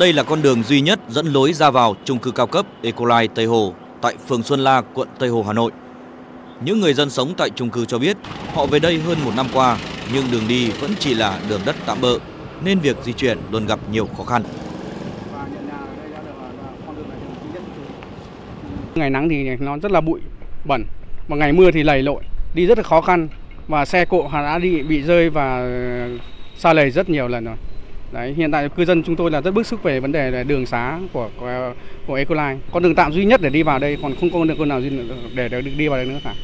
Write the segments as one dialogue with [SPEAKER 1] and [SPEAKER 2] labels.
[SPEAKER 1] Đây là con đường duy nhất dẫn lối ra vào chung cư cao cấp Ecoline Tây Hồ tại phường Xuân La, quận Tây Hồ, Hà Nội. Những người dân sống tại chung cư cho biết họ về đây hơn một năm qua nhưng đường đi vẫn chỉ là đường đất tạm bỡ nên việc di chuyển luôn gặp nhiều khó khăn.
[SPEAKER 2] Ngày nắng thì nó rất là bụi, bẩn và ngày mưa thì lầy lội, đi rất là khó khăn và xe cộ đã đi bị rơi và xa lầy rất nhiều lần rồi. Đấy, hiện tại cư dân chúng tôi là rất bức xúc về vấn đề là đường xá của của, của Ecoline. Con đường tạm duy nhất để đi vào đây, còn không có đường con nào để, để được đi vào đây nữa cả.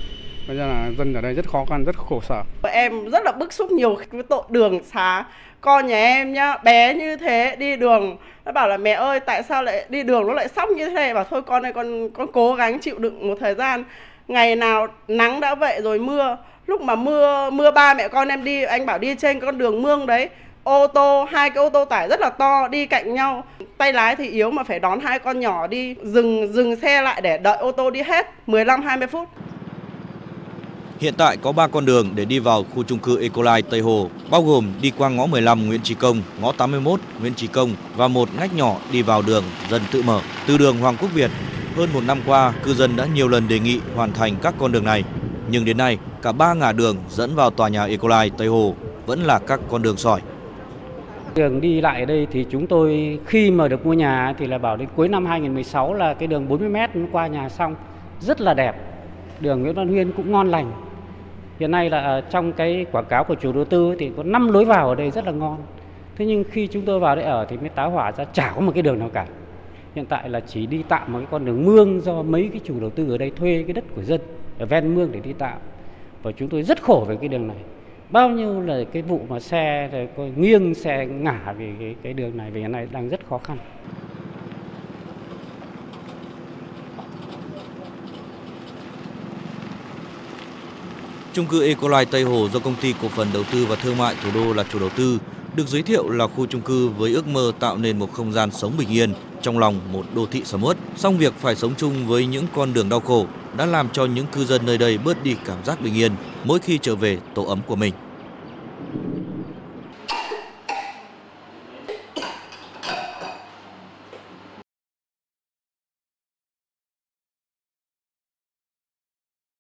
[SPEAKER 2] Bây giờ là dân ở đây rất khó khăn, rất khổ sở.
[SPEAKER 3] Em rất là bức xúc nhiều cái tội đường xá. Con nhà em nhá, bé như thế đi đường nó bảo là mẹ ơi tại sao lại đi đường nó lại sóc như thế này bảo thôi con ơi con con cố gắng chịu đựng một thời gian ngày nào nắng đã vậy rồi mưa lúc mà mưa mưa ba mẹ con em đi anh bảo đi trên con đường mương đấy ô tô hai cái ô tô tải rất là to đi cạnh nhau tay lái thì yếu mà phải đón hai con nhỏ đi dừng dừng xe lại để đợi ô tô đi hết 15 20 phút
[SPEAKER 1] Hiện tại có 3 con đường để đi vào khu chung cư Ecoline Tây Hồ, bao gồm đi qua ngõ 15 Nguyễn Trí Công, ngõ 81 Nguyễn Trí Công và một ngách nhỏ đi vào đường dần tự mở. Từ đường Hoàng Quốc Việt, hơn một năm qua, cư dân đã nhiều lần đề nghị hoàn thành các con đường này. Nhưng đến nay, cả ba ngã đường dẫn vào tòa nhà Ecoline Tây Hồ vẫn là các con đường sỏi.
[SPEAKER 4] Đường đi lại ở đây thì chúng tôi khi mà được mua nhà thì là bảo đến cuối năm 2016 là cái đường 40 m qua nhà xong, rất là đẹp. Đường Nguyễn Văn Huyên cũng ngon lành. Hiện nay là ờ, trong cái quảng cáo của chủ đầu tư thì có 5 lối vào ở đây rất là ngon. Thế nhưng khi chúng tôi vào đây ở thì mới táo hỏa ra chả có một cái đường nào cả. Hiện tại là chỉ đi tạm một cái con đường mương do mấy cái chủ đầu tư ở đây thuê cái đất của dân, ở ven mương để đi tạm. Và chúng tôi rất khổ về cái đường này bao nhiêu là cái vụ mà xe rồi nghiêng xe ngả vì cái, cái đường này vì hiện nay đang rất khó khăn.
[SPEAKER 1] Chung cư Ecoline Tây Hồ do công ty cổ phần đầu tư và thương mại thủ đô là chủ đầu tư, được giới thiệu là khu chung cư với ước mơ tạo nên một không gian sống bình yên trong lòng một đô thị sầm uất. Song việc phải sống chung với những con đường đau khổ đã làm cho những cư dân nơi đây bớt đi cảm giác bình yên mỗi khi trở về tổ ấm của mình.